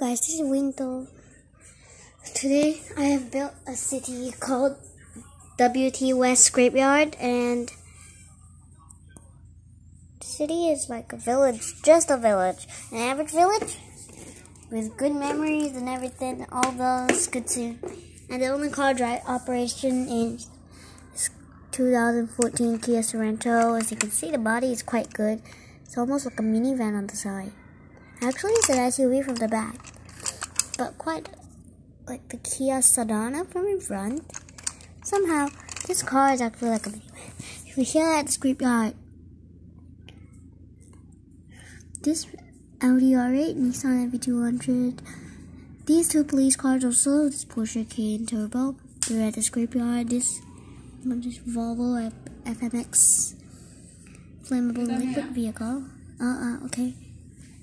guys, this is Winto. Today I have built a city called WT West Scrapyard and the city is like a village, just a village. An average village with good memories and everything, all those good too. And the only car drive operation is 2014 Kia Sorento. As you can see, the body is quite good. It's almost like a minivan on the side. Actually, it's an SUV from the back, but quite like the Kia Sedona from in front. Somehow, this car is actually like a minivan. If we hear at the scrapyard, this Audi R8, Nissan NV200, these two police cars also, this Porsche Cayenne Turbo, they're at the scrapyard. This this Volvo FMX flammable liquid vehicle. Uh uh, okay.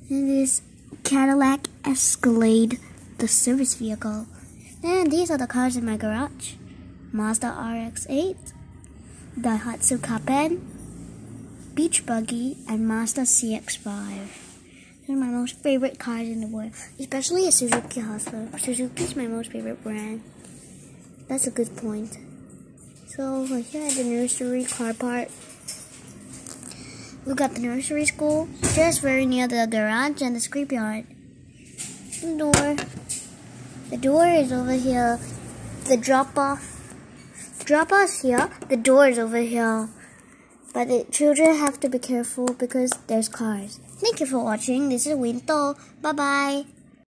This Cadillac Escalade, the service vehicle. And these are the cars in my garage. Mazda RX-8, Daihatsu Copen, Beach Buggy, and Mazda CX-5. These are my most favorite cars in the world, especially a Suzuki Hustler. Suzuki is my most favorite brand. That's a good point. So here at the nursery car part, Look at the nursery school, just very near the garage and the scrapyard. The door. The door is over here. The drop off. The drop off here. The door is over here. But the children have to be careful because there's cars. Thank you for watching. This is Winto. Bye bye.